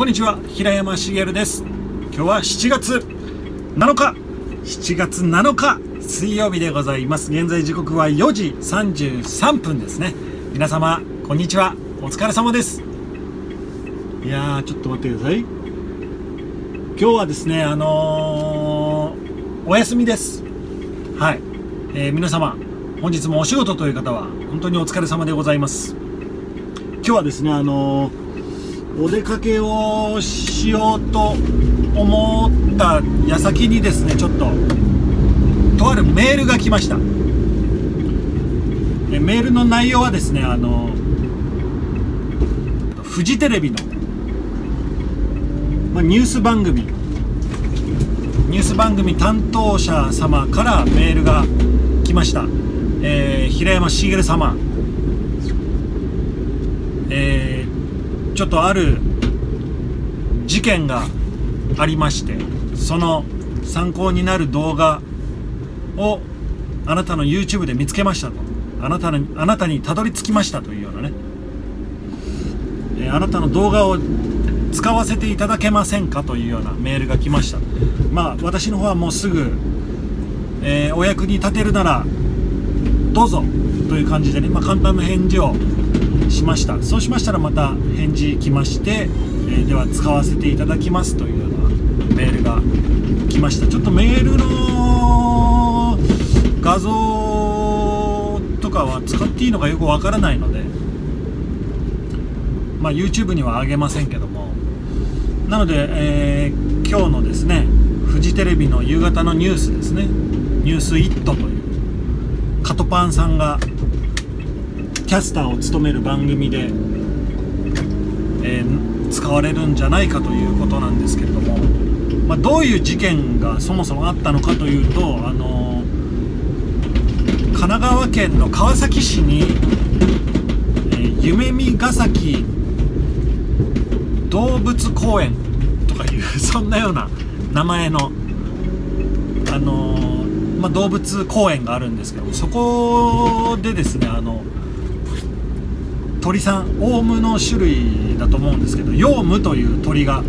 こんにちは平山茂です。今日は7月7日7月7日水曜日でございます。現在時刻は4時33分ですね。皆様こんにちは。お疲れ様です。いやーちょっと待ってください。今日はですねあのー、お休みです。はい、えー、皆様本日もお仕事という方は本当にお疲れ様でございます。今日はですねあのー、お出かけをしようと思った矢先にですねちょっととあるメールが来ました。メールの内容はですねあのフジテレビの、まあ、ニュース番組ニュース番組担当者様からメールが来ました、えー、平山茂様。えー、ちょっとある事件がありましてその参考になる動画をあなたの YouTube で見つけましたと。あなたのあなたにたどり着きましたというようなね、え、あなたの動画を使わせていただけませんかというようなメールが来ました。まあ私の方はもうすぐ、えー、お役に立てるならどうぞという感じでね、まあ、簡単な返事をしました。そうしましたらまた返事来まして、えー、では使わせていただきますというようなメールが来ました。ちょっとメールの画像とかは使っていいのかよくわからないのでまあ YouTube にはあげませんけども。なので、えー、今日のですねフジテレビの夕方のニュースですね「ニュースイットというカトパンさんがキャスターを務める番組で、えー、使われるんじゃないかということなんですけれども、まあ、どういう事件がそもそもあったのかというと、あのー、神奈川県の川崎市に、えー、夢見ヶ崎動物公園とかいう そんなような名前の、あのー、まあ、動物公園があるんですけどそこでですねあの鳥さんオウムの種類だと思うんですけどヨウムという鳥が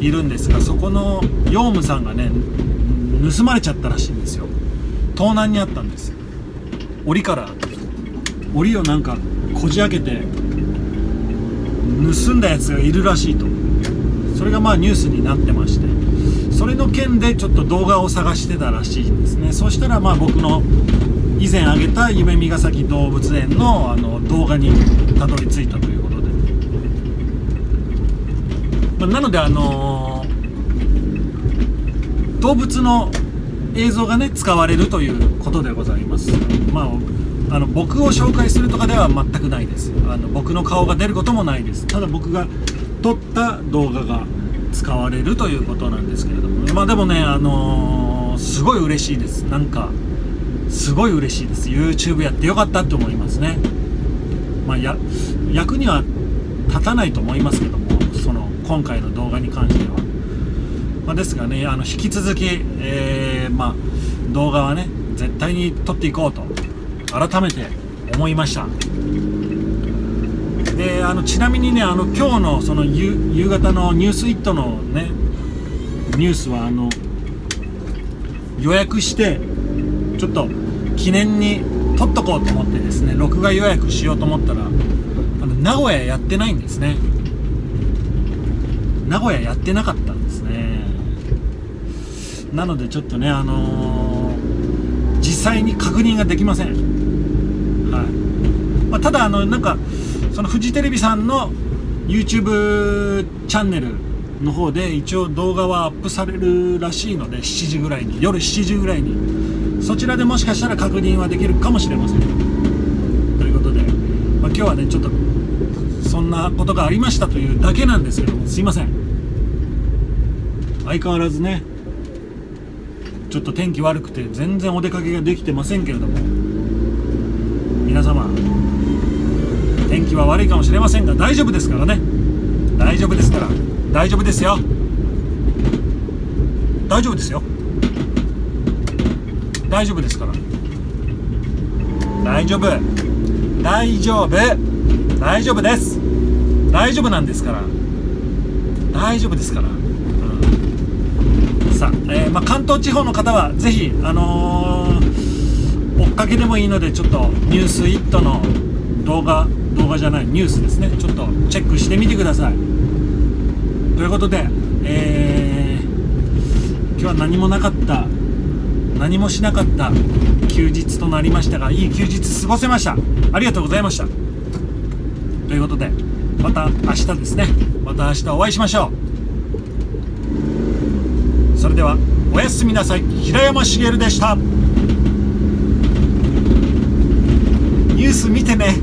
いるんですがそこのヨウムさんがね盗まれちゃったらしいんですよ。盗難にあったんです檻から檻をなんかこじ開けて盗んだやつがいるらしいと。それがまあニュースになってまして。それの件でちょっと動画を探してたらしいんですね。そしたらまあ僕の以前挙げた夢見ヶ崎動物園のあの動画にたどり着いたということで、まあ、なのであのー、動物の映像がね使われるということでございます。まああの僕を紹介するとかでは全くないです。あの僕の顔が出ることもないです。ただ僕が撮った動画が使われるということなんですけれどもまあでもねあのー、すごい嬉しいです。なんかすごい嬉しいです。YouTube やってよかったって思いますね。まあや役には立たないと思いますけどもその今回の動画に関しては、まあ、ですがねあの引き続き、えー、まあ、動画はね絶対に撮っていこうと改めて思いました。であのちなみにねあの今日のその夕方の「ニュースイットのねニュースはあの予約してちょっと記念に撮っとこうと思ってですね録画予約しようと思ったらあの名古屋やってないんですね。名古屋やってなかったんですね。なのでちょっとねあのー、実際に確認ができません。はい、まあ、ただあのなんかそのフジテレビさんの YouTube チャンネルの方で一応動画はアップされるらしいので7時ぐらいに夜7時ぐらいに。そちらでもしかしたら確認はできるかもしれません。ということで、まあ、今日はねちょっとそんなことがありましたというだけなんですけどもすいません。相変わらずね。ちょっと天気悪くて全然お出かけができてませんけれども。皆様天気は悪いかもしれませんが大丈夫ですからね。大丈夫ですから。大丈夫ですよ。大丈夫ですよ。大丈夫ですから。大丈夫。大丈夫。大丈夫です。大丈夫なんですから。大丈夫ですから、うん、さあ、えー、まあ、関東地方の方はぜひあのー、追っかけでもいいのでちょっと「ニュースイットの動画動画じゃないニュースですね。ちょっとチェックしてみてください。ということで、えー、今日は何もなかった何もしなかった休日となりましたがいい休日過ごせました。ありがとうございました。ということでまた明日ですね。また明日お会いしましょう。それではおやすみなさい。平山茂でした。ニュース見てね。